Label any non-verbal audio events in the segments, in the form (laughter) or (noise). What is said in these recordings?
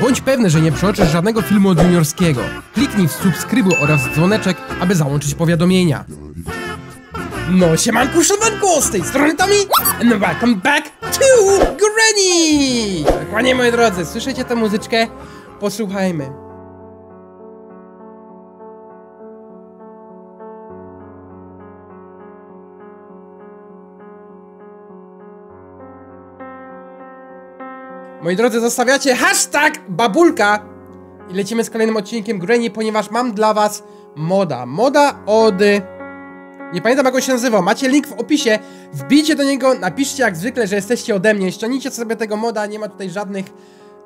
Bądź pewny, że nie przeoczysz żadnego filmu od juniorskiego. Kliknij w subskrybuj oraz dzwoneczek, aby załączyć powiadomienia. No, siemanku, szymanku, z tej strony Tommy and welcome back to Granny! Dokładnie, moi drodzy, słyszycie tę muzyczkę? Posłuchajmy. Moi drodzy, zostawiacie hashtag babulka i lecimy z kolejnym odcinkiem Granny, ponieważ mam dla was moda. Moda od... Nie pamiętam jak on się nazywał, macie link w opisie, wbijcie do niego, napiszcie jak zwykle, że jesteście ode mnie, ściągnijcie sobie tego moda, nie ma tutaj żadnych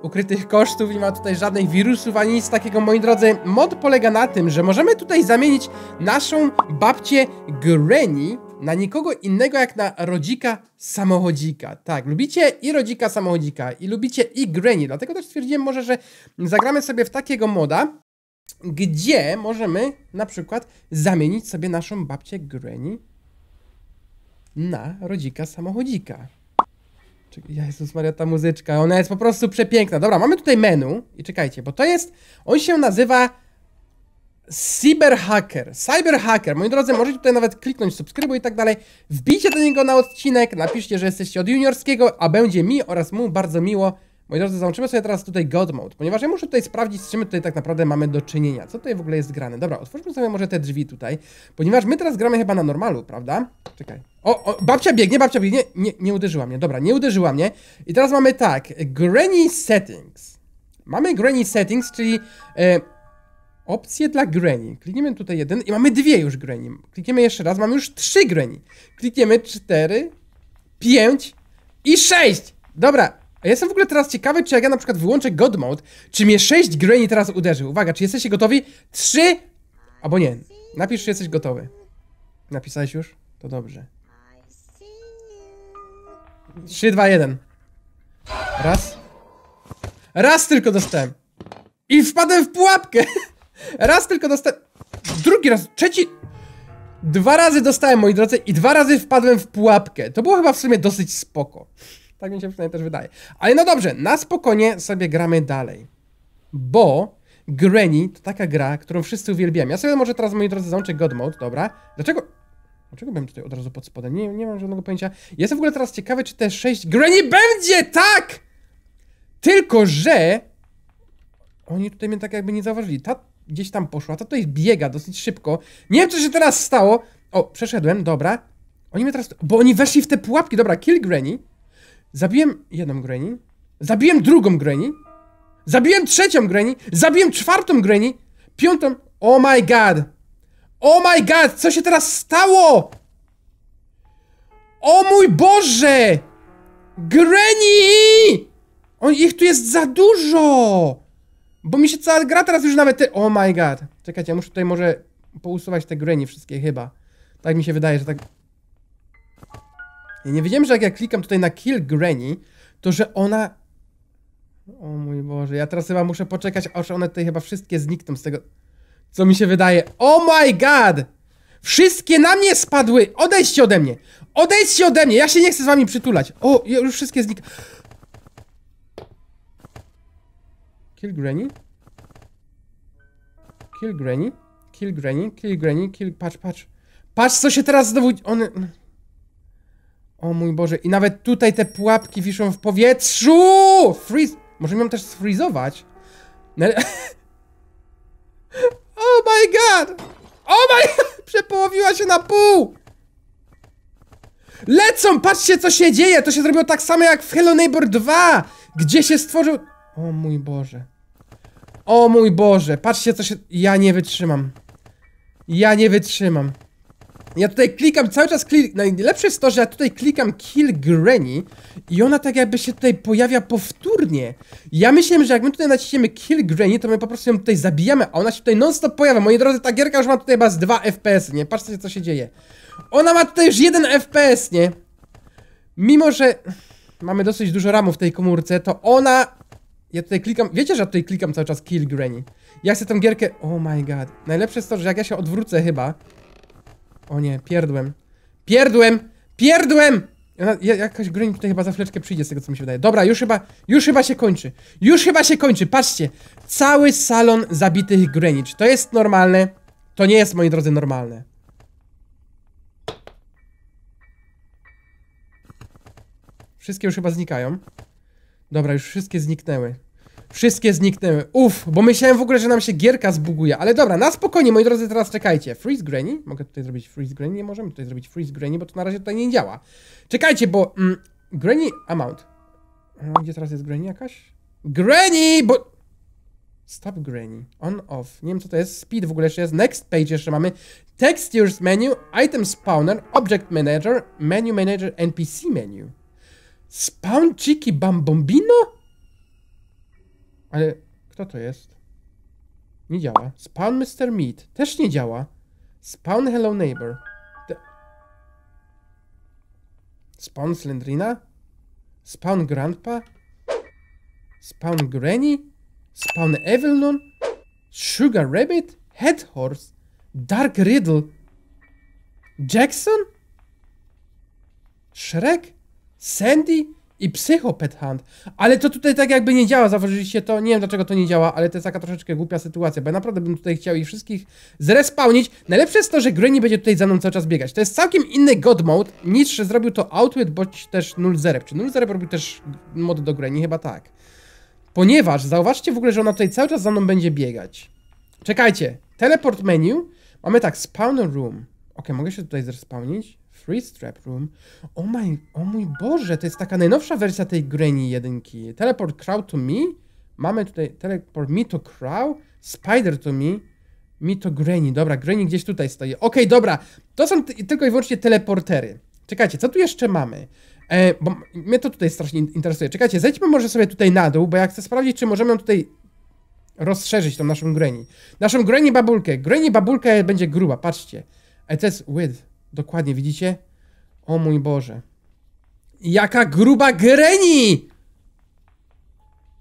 ukrytych kosztów, nie ma tutaj żadnych wirusów ani nic takiego, moi drodzy. Mod polega na tym, że możemy tutaj zamienić naszą babcię Granny na nikogo innego jak na rodzika samochodzika. Tak, lubicie i rodzika samochodzika i lubicie i Granny, dlatego też stwierdziłem może, że zagramy sobie w takiego moda, gdzie możemy na przykład zamienić sobie naszą babcię Granny na rodzika samochodzika. Jezus Maria, ta muzyczka, ona jest po prostu przepiękna. Dobra, mamy tutaj menu i czekajcie, bo to jest, on się nazywa Cyberhacker, Cyberhacker. Moi drodzy, możecie tutaj nawet kliknąć subskrybuj i tak dalej. Wbijcie do niego na odcinek, napiszcie, że jesteście od juniorskiego, a będzie mi oraz mu bardzo miło. Moi drodzy, załączymy sobie teraz tutaj God Mode, ponieważ ja muszę tutaj sprawdzić, z czym tutaj tak naprawdę mamy do czynienia. Co tutaj w ogóle jest grane? Dobra, otwórzmy sobie może te drzwi tutaj, ponieważ my teraz gramy chyba na normalu, prawda? Czekaj. O, o babcia biegnie, babcia biegnie. Nie, nie uderzyła mnie. Dobra, nie uderzyła mnie. I teraz mamy tak, Granny Settings. Mamy Granny Settings, czyli e, opcje dla Granny. Klikniemy tutaj jeden i mamy dwie już Granny. Klikniemy jeszcze raz, mamy już trzy Granny. Klikniemy cztery, pięć i sześć. Dobra, a jestem w ogóle teraz ciekawy, czy jak ja na przykład wyłączę God Mode, czy mnie 6 Granny teraz uderzy. Uwaga, czy jesteście gotowi? 3, albo nie. Napisz, czy jesteś gotowy. Napisałeś już? To dobrze. 3, 2, 1. Raz. Raz tylko dostałem. I wpadłem w pułapkę. (laughs) Raz tylko dostałem. Drugi raz, trzeci. Dwa razy dostałem, moi drodzy, i dwa razy wpadłem w pułapkę. To było chyba w sumie dosyć spoko. Tak mi się przynajmniej też wydaje. Ale no dobrze, na spokojnie sobie gramy dalej. Bo Granny to taka gra, którą wszyscy uwielbiają. Ja sobie może teraz, moi drodzy, załączę God Mode, dobra? Dlaczego... Dlaczego byłem tutaj od razu pod spodem? Nie, nie mam żadnego pojęcia. Jestem w ogóle teraz ciekawy, czy te 6 Granny będzie! Tak! Tylko, że... Oni tutaj mnie tak jakby nie zauważyli. Ta gdzieś tam poszła, ta tutaj biega dosyć szybko. Nie wiem, co się teraz stało. O, przeszedłem, dobra. Oni mnie teraz... Bo oni weszli w te pułapki. Dobra, kill Granny. Zabiłem jedną Granny. Zabiłem drugą Granny. Zabiłem trzecią Granny. Zabiłem czwartą Granny. Piątą. Oh my god. Oh my god, co się teraz stało? O mój Boże! Granny! On, ich tu jest za dużo! Bo mi się cała gra teraz już nawet... Te... Oh my god. Czekajcie, ja muszę tutaj może pousuwać te Granny wszystkie chyba. Tak mi się wydaje, że tak... Ja nie wiedziałem, że jak ja klikam tutaj na Kill Granny, to że ona... O mój Boże, ja teraz chyba muszę poczekać, aż one tutaj chyba wszystkie znikną z tego... Co mi się wydaje. Oh my god! Wszystkie na mnie spadły! Odejdźcie ode mnie! Odejdźcie ode mnie! Ja się nie chcę z wami przytulać! O, już wszystkie znik... Kill Granny? Kill Granny? Kill Granny? Kill Granny? Kill... Patrz, patrz. Patrz, co się teraz znowu... One... O mój Boże, i nawet tutaj te pułapki wiszą w powietrzu! Freeze! Możemy ją też sfrizować. No, (laughs) oh my god! Oh my (laughs) Przepołowiła się na pół! Lecą! Patrzcie, co się dzieje! To się zrobiło tak samo jak w Hello Neighbor 2! Gdzie się stworzył... O mój Boże. O mój Boże, patrzcie, co się... Ja nie wytrzymam. Ja nie wytrzymam. Ja tutaj klikam, cały czas klik... Najlepsze jest to, że ja tutaj klikam Kill Granny i ona tak jakby się tutaj pojawia powtórnie. Ja myślałem, że jak my tutaj naciśniemy Kill Granny, to my po prostu ją tutaj zabijamy, a ona się tutaj non-stop pojawia. Moi drodzy, ta gierka już ma tutaj chyba z 2 FPS, nie? Patrzcie, co się dzieje. Ona ma tutaj już 1 FPS, nie? Mimo, że mamy dosyć dużo ramu w tej komórce, to ona... Ja tutaj klikam... Wiecie, że ja tutaj klikam cały czas Kill Granny. Ja chcę tą gierkę... Oh my god. Najlepsze jest to, że jak ja się odwrócę chyba... O nie, pierdłem. Pierdłem! Pierdłem! Ja- jakaś Granny tutaj chyba za chwileczkę przyjdzie, z tego co mi się wydaje. Dobra, już chyba, już chyba się kończy. Już chyba się kończy, patrzcie. Cały salon zabitych Granny. Czy to jest normalne? To nie jest, moi drodzy, normalne. Wszystkie już chyba znikają. Dobra, już wszystkie zniknęły. Wszystkie zniknęły. Uff, bo myślałem w ogóle, że nam się gierka zbuguje. Ale dobra, na spokojnie, moi drodzy, teraz czekajcie. Freeze Granny? Mogę tutaj zrobić Freeze Granny? Nie możemy tutaj zrobić Freeze Granny, bo to na razie tutaj nie działa. Czekajcie, bo... Mm, granny Amount. A, Gdzie teraz jest Granny jakaś? Granny, bo... Stop Granny. On, off. Nie wiem co to jest. Speed w ogóle jeszcze jest. Next page jeszcze mamy. Textures menu, Item Spawner, Object Manager, Menu Manager, NPC menu. Spawn Chiki Bambombino? Ale kto to jest? Nie działa. Spawn Mr. Meat. Też nie działa. Spawn Hello Neighbor. Te... Spawn Slendrina? Spawn Grandpa? Spawn Granny? Spawn Evil Nun? Sugar Rabbit? Head Horse? Dark Riddle? Jackson? Shrek? Sandy? I Psychopet Hunt. Ale to tutaj tak jakby nie działa, zauważyliście to? Nie wiem dlaczego to nie działa, ale to jest taka troszeczkę głupia sytuacja, bo ja naprawdę bym tutaj chciał ich wszystkich zrespawnić. Najlepsze jest to, że Granny będzie tutaj za mną cały czas biegać. To jest całkiem inny God Mode niż zrobił to Outwit, bądź też Null Zerep. Czy Null Zerep robił też mod do Granny? Chyba tak. Ponieważ, zauważcie w ogóle, że ona tutaj cały czas za mną będzie biegać. Czekajcie, teleport menu. Mamy tak, spawn room. Ok, mogę się tutaj zrespawnić. Free strap room. O my, o mój Boże, to jest taka najnowsza wersja tej Granny jedynki. Teleport crowd to me. Mamy tutaj teleport me to crowd. Spider to me. Me to Granny. Dobra, Granny gdzieś tutaj stoi. Okej, dobra. To są ty- tylko i wyłącznie teleportery. Czekajcie, co tu jeszcze mamy? E, bo mnie to tutaj strasznie in- interesuje. Czekajcie, zejdźmy może sobie tutaj na dół, bo ja chcę sprawdzić, czy możemy tutaj rozszerzyć tą naszą Granny. Naszą Granny babulkę. Granny babulka będzie gruba, patrzcie. Ale to jest width. Dokładnie, widzicie? O mój Boże. Jaka gruba Granny!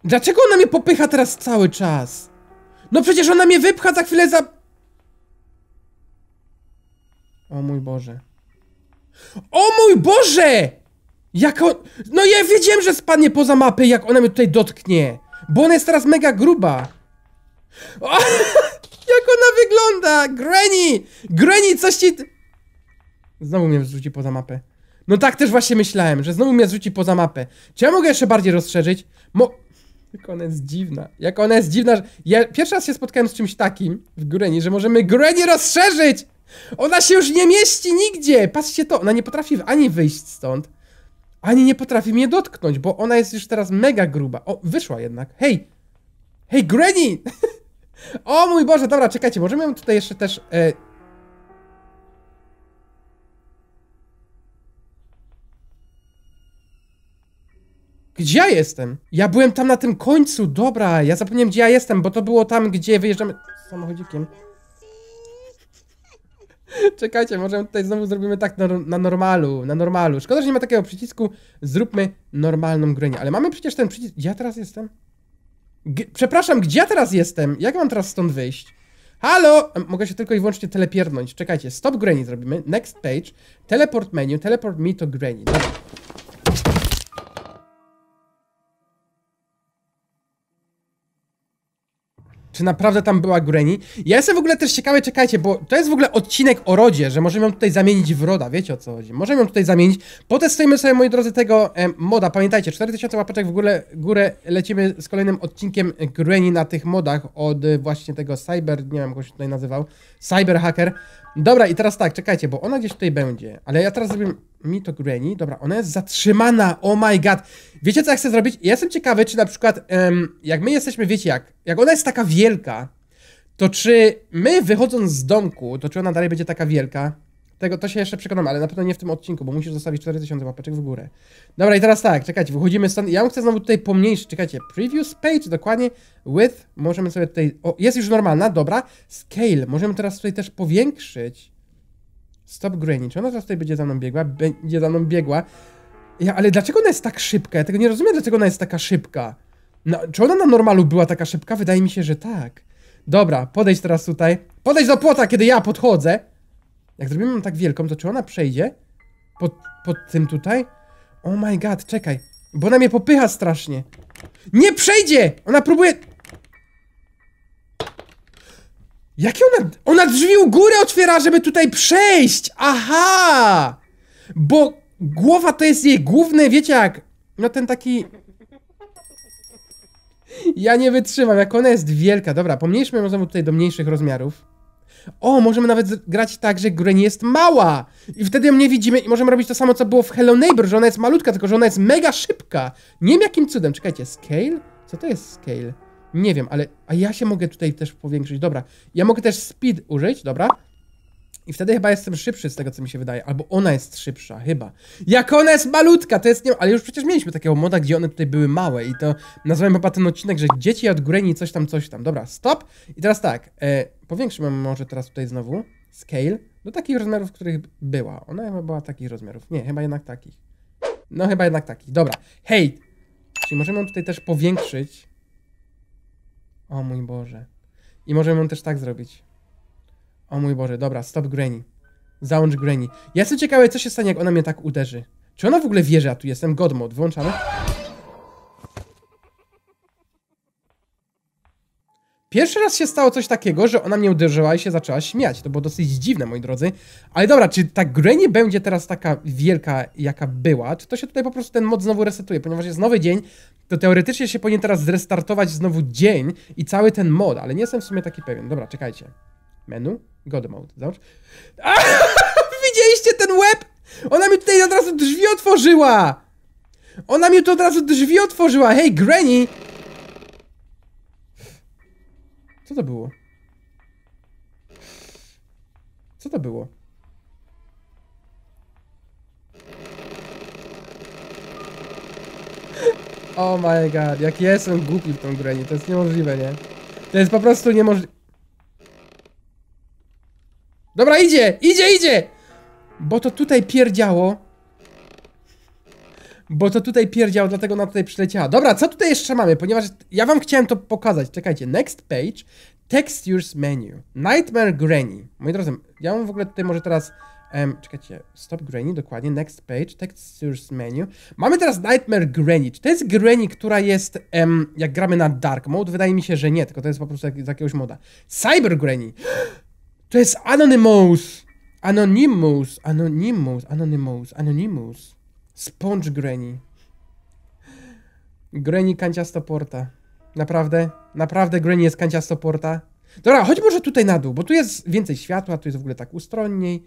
Dlaczego ona mnie popycha teraz cały czas? No przecież ona mnie wypcha za chwilę za... O mój Boże. O mój Boże! Jak on... No ja wiedziałem, że spadnie poza mapę, jak ona mnie tutaj dotknie. Bo ona jest teraz mega gruba. O, (laughs) jak ona wygląda! Granny! Granny, coś ci... Znowu mnie zrzuci poza mapę. No tak też właśnie myślałem, że znowu mnie zrzuci poza mapę. Czy ja mogę jeszcze bardziej rozszerzyć? Mo... Jak ona jest dziwna. Jak ona jest dziwna, że... Ja pierwszy raz się spotkałem z czymś takim w Granny, że możemy Granny rozszerzyć! Ona się już nie mieści nigdzie! Patrzcie to, ona nie potrafi ani wyjść stąd, ani nie potrafi mnie dotknąć, bo ona jest już teraz mega gruba. O, wyszła jednak. Hej! Hej, Granny! (laughs) o mój Boże, dobra, czekajcie, możemy ją tutaj jeszcze też... E... Gdzie ja jestem? Ja byłem tam na tym końcu, dobra, ja zapomniałem gdzie ja jestem, bo to było tam, gdzie wyjeżdżamy samochodzikiem. (laughs) Czekajcie, może tutaj znowu zrobimy tak na, na normalu, na normalu. Szkoda, że nie ma takiego przycisku. Zróbmy normalną grę. Ale mamy przecież ten przycisk. Gdzie ja teraz jestem? G Przepraszam, gdzie ja teraz jestem? Jak mam teraz stąd wyjść? Halo! Mogę się tylko i wyłącznie telepiernąć. Czekajcie, stop granny zrobimy. Next page. Teleport menu. Teleport me to granny. Dobra. Czy naprawdę tam była Granny? Ja jestem w ogóle też ciekawy, czekajcie, bo to jest w ogóle odcinek o Rodzie, że możemy ją tutaj zamienić w Roda, wiecie o co chodzi. Możemy ją tutaj zamienić. Potestujemy sobie, moi drodzy, tego em, moda. Pamiętajcie, 4000 łapeczek w górę, górę lecimy z kolejnym odcinkiem Granny na tych modach od y, właśnie tego Cyber, nie wiem jak się tutaj nazywał, Cyber Hacker. Dobra, i teraz tak, czekajcie, bo ona gdzieś tutaj będzie, ale ja teraz zrobię mi to Granny. Dobra, ona jest zatrzymana, oh my god. Wiecie co ja chcę zrobić? Ja jestem ciekawy, czy na przykład, jak my jesteśmy, wiecie jak, jak ona jest taka wielka, to czy my wychodząc z domku, to czy ona dalej będzie taka wielka? Tego to się jeszcze przekonamy, ale na pewno nie w tym odcinku, bo musisz zostawić 4000 łapeczek w górę. Dobra, i teraz tak, czekajcie, wychodzimy stąd. Ja chcę znowu tutaj pomniejszyć, czekajcie, previous page, dokładnie, width, możemy sobie tutaj, o, jest już normalna, dobra, scale, możemy teraz tutaj też powiększyć. Stop Granny, czy ona teraz tutaj będzie za mną biegła? Będzie za mną biegła. Ja, ale dlaczego ona jest tak szybka? Ja tego nie rozumiem, dlaczego ona jest taka szybka. No, czy ona na normalu była taka szybka? Wydaje mi się, że tak. Dobra, podejdź teraz tutaj. Podejdź do płota, kiedy ja podchodzę. Jak zrobimy ją tak wielką, to czy ona przejdzie? Pod, pod tym tutaj? Oh my god, czekaj. Bo ona mnie popycha strasznie. Nie przejdzie! Ona próbuje... Jakie ona... Ona drzwi u góry otwiera, żeby tutaj przejść! Aha! Bo głowa to jest jej główny, wiecie jak... No ten taki... Ja nie wytrzymam, jak ona jest wielka. Dobra, pomniejszmy ją znowu tutaj do mniejszych rozmiarów. O, możemy nawet grać tak, że Granny jest mała! I wtedy ją nie widzimy i możemy robić to samo, co było w Hello Neighbor, że ona jest malutka, tylko że ona jest mega szybka. Nie wiem jakim cudem. Czekajcie, scale? Co to jest scale? Nie wiem, ale... A ja się mogę tutaj też powiększyć. Dobra, ja mogę też speed użyć, dobra? I wtedy chyba jestem szybszy z tego, co mi się wydaje. Albo ona jest szybsza, chyba. Jak ona jest malutka, to jest nie... Ale już przecież mieliśmy takiego moda, gdzie one tutaj były małe i to nazwałem chyba ten odcinek, że dzieci od Granny coś tam, coś tam. Dobra, stop. I teraz tak, e, powiększymy może teraz tutaj znowu scale do takich rozmiarów, których była. Ona chyba była takich rozmiarów. Nie, chyba jednak takich. No chyba jednak takich. Dobra, hej. Czyli możemy ją tutaj też powiększyć. O mój Boże. I możemy ją też tak zrobić. O mój Boże, dobra, stop Granny. Załącz Granny. Ja jestem ciekawy, co się stanie, jak ona mnie tak uderzy. Czy ona w ogóle wie, że ja tu jestem? God mode, wyłączamy. Pierwszy raz się stało coś takiego, że ona mnie uderzyła i się zaczęła śmiać. To było dosyć dziwne, moi drodzy. Ale dobra, czy ta Granny będzie teraz taka wielka, jaka była? Czy to się tutaj po prostu ten mod znowu resetuje? Ponieważ jest nowy dzień, to teoretycznie się powinien teraz zrestartować znowu dzień i cały ten mod, ale nie jestem w sumie taki pewien. Dobra, czekajcie. Menu? God mode. A, (laughs) widzieliście ten łeb? Ona mi tutaj od razu drzwi otworzyła! Ona mi tu od razu drzwi otworzyła! Hej, Granny! Co to było? Co to było? Oh my god, jak ja jestem głupi w tą grę, to jest niemożliwe, nie? To jest po prostu niemożliwe. Dobra, idzie, idzie, idzie! Bo to tutaj pierdziało. Bo to tutaj pierdziało, dlatego ona tutaj przyleciała. Dobra, co tutaj jeszcze mamy? Ponieważ ja wam chciałem to pokazać. Czekajcie, next page, textures menu, Nightmare Granny. Moi drodzy, ja mam w ogóle tutaj może teraz... Um, czekajcie, stop Granny, dokładnie, next page, textures menu. Mamy teraz Nightmare Granny. Czy to jest Granny, która jest, um, jak gramy na Dark Mode? Wydaje mi się, że nie, tylko to jest po prostu jak, z jakiegoś moda. Cyber Granny. To jest Anonymous. Anonymous, Anonymous, Anonymous, Anonymous. Sponge Granny. Granny kanciasto porta. Naprawdę? Naprawdę Granny jest kanciasto porta? Dobra, chodź może tutaj na dół, bo tu jest więcej światła, tu jest w ogóle tak ustronniej.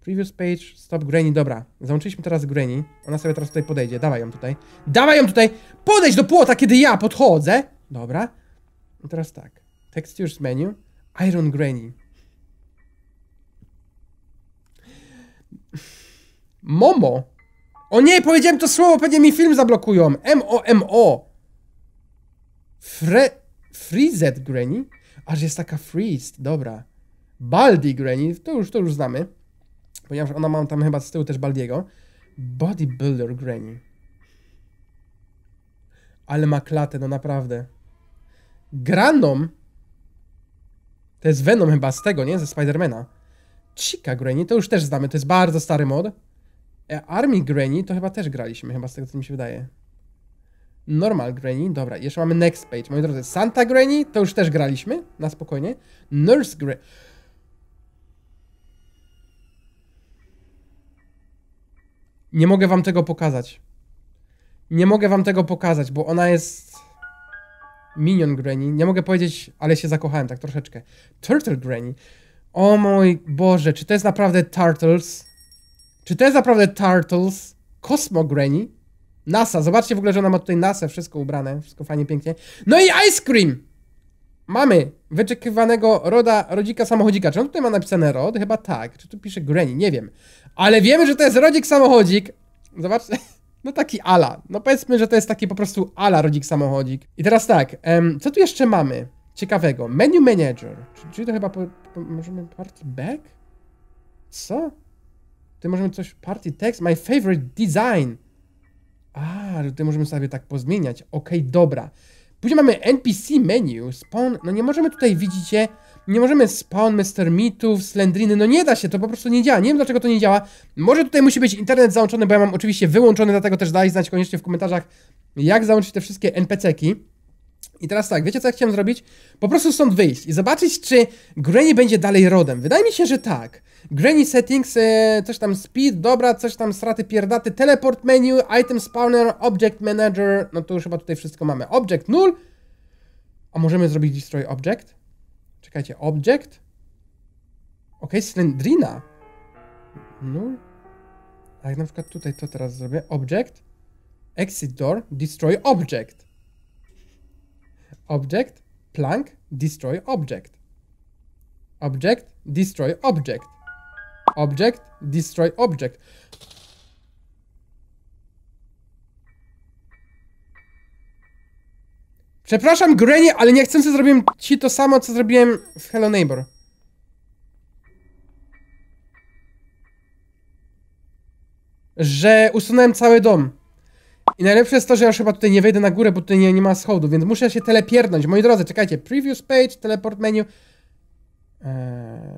Previous page, stop Granny, dobra. Załączyliśmy teraz Granny. Ona sobie teraz tutaj podejdzie, dawaj ją tutaj. Dawaj ją tutaj! Podejdź do płota, kiedy ja podchodzę! Dobra. I teraz tak. Textures menu. Iron Granny. Momo. O nie, powiedziałem to słowo, pewnie mi film zablokują. M-O-M-O. Fre... Freezed Granny? Aż jest taka freezed, dobra. Baldi Granny, to już, to już znamy. Ponieważ ona ma tam chyba z tyłu też Baldiego. Bodybuilder Granny. Ale ma klatę, no naprawdę. Granom. To jest Venom chyba z tego, nie? Ze Spidermana. Chica Granny, to już też znamy, to jest bardzo stary mod. E, Army Granny to chyba też graliśmy, chyba z tego co mi się wydaje. Normal Granny, dobra, jeszcze mamy next page. Moi drodzy, Santa Granny to już też graliśmy, na spokojnie. Nurse Granny. Nie mogę wam tego pokazać. Nie mogę wam tego pokazać, bo ona jest... Minion Granny. Nie mogę powiedzieć, ale się zakochałem tak troszeczkę. Turtle Granny. O mój Boże, czy to jest naprawdę Turtles? Czy to jest naprawdę Turtles? Cosmo Granny? NASA, zobaczcie w ogóle, że ona ma tutaj NASA, wszystko ubrane, wszystko fajnie, pięknie. No i Ice Cream! Mamy wyczekiwanego roda, rodzika samochodzika. Czy on tutaj ma napisane rod? Chyba tak. Czy tu pisze Granny? Nie wiem. Ale wiemy, że to jest rodzik samochodzik. Zobaczcie. (laughs) No taki ala. No powiedzmy, że to jest taki po prostu ala rodzik samochodzik. I teraz tak, um, co tu jeszcze mamy? ciekawego. Menu Manager. Czyli to chyba po, po, możemy party back? Co? Tutaj możemy coś, party text, my favorite design. A, tutaj możemy sobie tak pozmieniać. Ok, dobra. Później mamy NPC menu, spawn, no nie możemy tutaj, widzicie, Nie możemy spawn Mr. Meatów, Slendriny, no nie da się, to po prostu nie działa. Nie wiem dlaczego to nie działa. Może tutaj musi być internet załączony, bo ja mam oczywiście wyłączony, dlatego też daj znać koniecznie w komentarzach, jak załączyć te wszystkie NPC-ki. I teraz tak, wiecie co ja chciałem zrobić? Po prostu stąd wyjść i zobaczyć, czy Granny będzie dalej rodem. Wydaje mi się, że tak. Granny settings, e, coś tam speed, dobra, coś tam straty pierdaty, teleport menu, item spawner, object manager, no to już chyba tutaj wszystko mamy. Object null, a możemy zrobić destroy object? Czekajcie, object? Ok, Slendrina. Null. A jak na przykład tutaj to teraz zrobię, object, exit door, destroy object. Object, plank, destroy object. Object, destroy object. Object, destroy object. Przepraszam, Granny, ale niechcący zrobiłem ci to samo, co zrobiłem w Hello Neighbor. Że usunąłem cały dom. I najlepsze jest to, że ja już chyba tutaj nie wejdę na górę, bo tutaj nie, nie ma schodu, więc muszę się telepierdnąć. Moi drodzy, czekajcie. Previous page, teleport menu. Eee,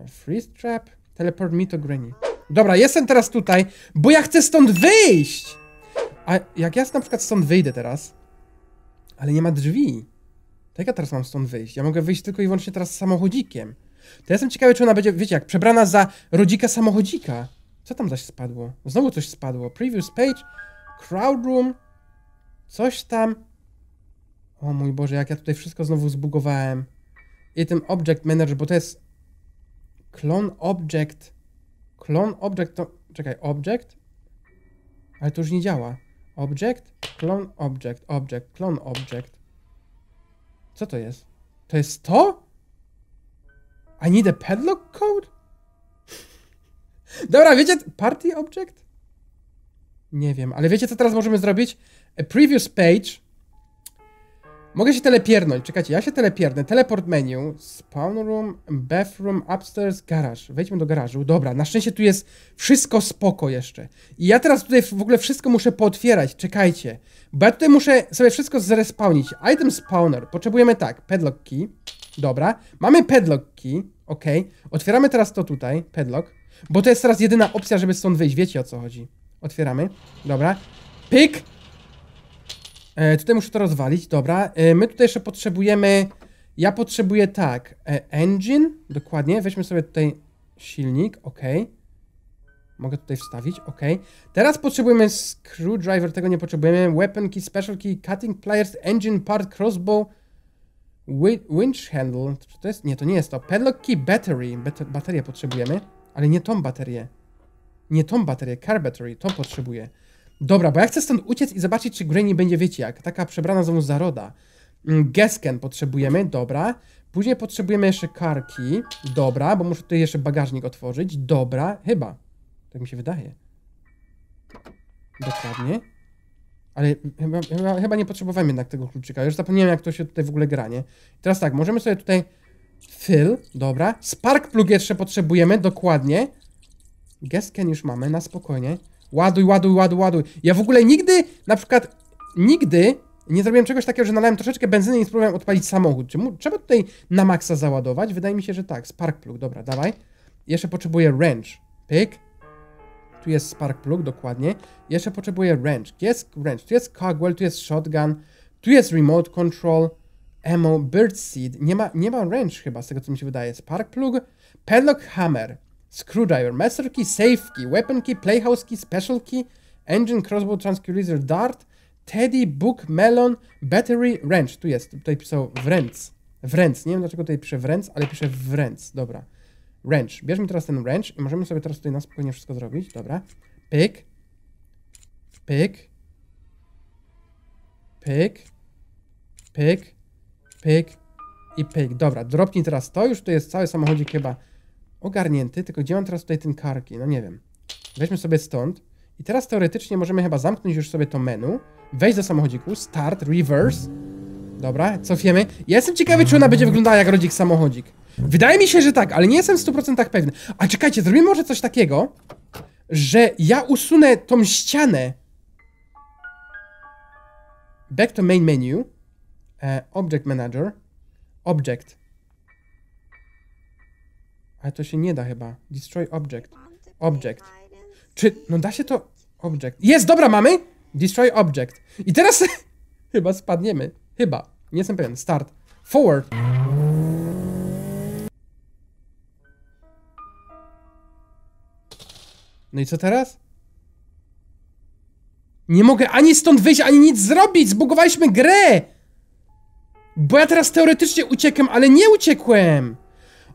freeze trap, teleport me to granny. Dobra, jestem teraz tutaj, bo ja chcę stąd wyjść! A jak ja na przykład stąd wyjdę teraz, ale nie ma drzwi, to jak ja teraz mam stąd wyjść? Ja mogę wyjść tylko i wyłącznie teraz samochodzikiem. To ja jestem ciekawy, czy ona będzie, wiecie, jak przebrana za rodzika samochodzika. Co tam zaś spadło? Znowu coś spadło. Previous page, crowd room, coś tam. O mój Boże, jak ja tutaj wszystko znowu zbugowałem. I ten object manager, bo to jest clone object. Clone object to... Czekaj, object? Ale to już nie działa. Object, clone object, object, clone object. Co to jest? To jest to? I need a padlock code? (laughs) Dobra, wiecie, party object? Nie wiem, ale wiecie co teraz możemy zrobić? A previous page. Mogę się telepiernąć, czekajcie, ja się telepiernę. Teleport menu, spawn room, bathroom, upstairs, garage. Wejdźmy do garażu. Dobra, na szczęście tu jest wszystko spoko jeszcze. I ja teraz tutaj w ogóle wszystko muszę pootwierać, czekajcie. Bo ja tutaj muszę sobie wszystko zrespawnić. Item spawner, potrzebujemy tak, padlock key. Dobra, mamy padlock key, ok. Otwieramy teraz to tutaj, padlock. Bo to jest teraz jedyna opcja, żeby stąd wyjść, wiecie o co chodzi. Otwieramy, dobra. Pyk, E, tutaj muszę to rozwalić, dobra. E, my tutaj jeszcze potrzebujemy... Ja potrzebuję tak, e, engine, dokładnie, weźmy sobie tutaj silnik, ok. Mogę tutaj wstawić, ok. Teraz potrzebujemy screwdriver, tego nie potrzebujemy. Weapon key, special key, cutting pliers, engine part, crossbow, winch handle. Czy to jest? Nie, to nie jest to. Padlock key, battery. baterię potrzebujemy, ale nie tą baterię. Nie tą baterię, car battery, tą potrzebuję. Dobra, bo ja chcę stąd uciec i zobaczyć, czy Granny będzie, wiecie jak, taka przebrana znowu za Roda. Mm, Gesken potrzebujemy, dobra. Później potrzebujemy jeszcze karki, dobra, bo muszę tutaj jeszcze bagażnik otworzyć, dobra, chyba. Tak mi się wydaje. Dokładnie. Ale chyba, chyba, chyba, nie potrzebowałem jednak tego kluczyka. Już zapomniałem, jak to się tutaj w ogóle gra, nie? teraz tak, możemy sobie tutaj fill, dobra. Spark plug jeszcze potrzebujemy, dokładnie. Gesken już mamy, na spokojnie. Ładuj, ładuj, ładuj, ładuj. Ja w ogóle nigdy, na przykład, nigdy nie zrobiłem czegoś takiego, że nalałem troszeczkę benzyny i spróbowałem odpalić samochód. Czy trzeba tutaj na maksa załadować? Wydaje mi się, że tak. Spark plug, dobra, dawaj. Jeszcze potrzebuję wrench. Pyk. Tu jest spark plug, dokładnie. Jeszcze potrzebuję wrench. Jest wrench. Tu jest cogwheel, tu jest shotgun. Tu jest remote control. Ammo, birdseed. Nie ma, nie ma wrench chyba, z tego co mi się wydaje. Spark plug. Padlock hammer. Screwdriver, Master Key, Safe Key, Weapon Key, Playhouse Key, Special Key, Engine, Crossbow, Tranquilizer, Dart, Teddy, Book, Melon, Battery, Wrench. Tu jest, tutaj pisał wręcz. Wręcz, nie wiem dlaczego tutaj piszę wręcz, ale piszę wręcz, dobra. Wrench. Bierzmy teraz ten wrench i możemy sobie teraz tutaj na spokojnie wszystko zrobić, dobra. Pyk. Pyk. Pyk. Pyk. Pyk. I pyk. Dobra, dropnij teraz to, już tutaj jest cały samochodzik chyba ogarnięty, tylko gdzie mam teraz tutaj ten karki? No nie wiem. Weźmy sobie stąd. I teraz teoretycznie możemy chyba zamknąć już sobie to menu, wejść do samochodziku, start, reverse. Dobra, cofiemy. Ja jestem ciekawy, czy ona będzie wyglądała jak rodzik samochodzik. Wydaje mi się, że tak, ale nie jestem w 100% pewny. A czekajcie, zrobimy może coś takiego, że ja usunę tą ścianę. Back to main menu. E, object manager. Object. Ale to się nie da chyba. Destroy object. Object. Czy, no da się to... Object. Jest, dobra, mamy! Destroy object. I teraz (laughs) chyba spadniemy. Chyba. Nie jestem pewien. Start. Forward. No i co teraz? Nie mogę ani stąd wyjść, ani nic zrobić! Zbugowaliśmy grę! Bo ja teraz teoretycznie uciekłem, ale nie uciekłem!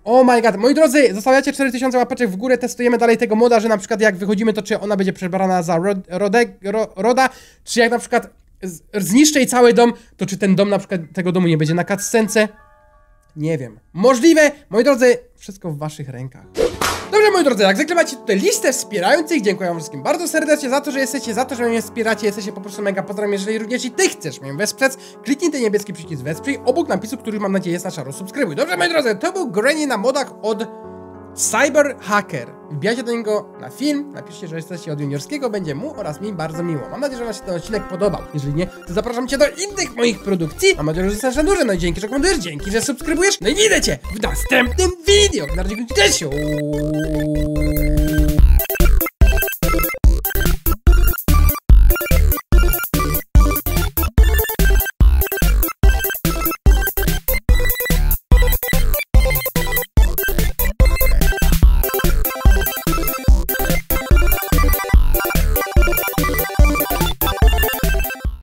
Oh my god, moi drodzy, zostawiacie 4000 łapeczek w górę, testujemy dalej tego moda, że na przykład jak wychodzimy, to czy ona będzie przebrana za rod, ro, Roda, czy jak na przykład zniszczę jej cały dom, to czy ten dom na przykład tego domu nie będzie na cutscence? Nie wiem. Możliwe, moi drodzy, wszystko w waszych rękach. Dobrze, moi drodzy, jak zwykle macie tutaj listę wspierających. Dziękuję wam wszystkim bardzo serdecznie za to, że jesteście, za to, że mnie wspieracie. Jesteście po prostu mega pozdrawiam. Jeżeli również i ty chcesz mnie wesprzeć, kliknij ten niebieski przycisk wesprzyj obok napisu, który mam nadzieję jest na szaro subskrybuj. Dobrze, moi drodzy, to był Granny na modach od Cyber Hacker. Do niego na film, napiszcie, że jesteście od juniorskiego, będzie mu oraz mi bardzo miło. Mam nadzieję, że wam się ten odcinek podobał. Jeżeli nie, to zapraszam cię do innych moich produkcji. Mam nadzieję, że jesteś na duży. No i dzięki, że komentujesz, dzięki, że subskrybujesz. No i widzę cię w następnym video. Na razie, cześć!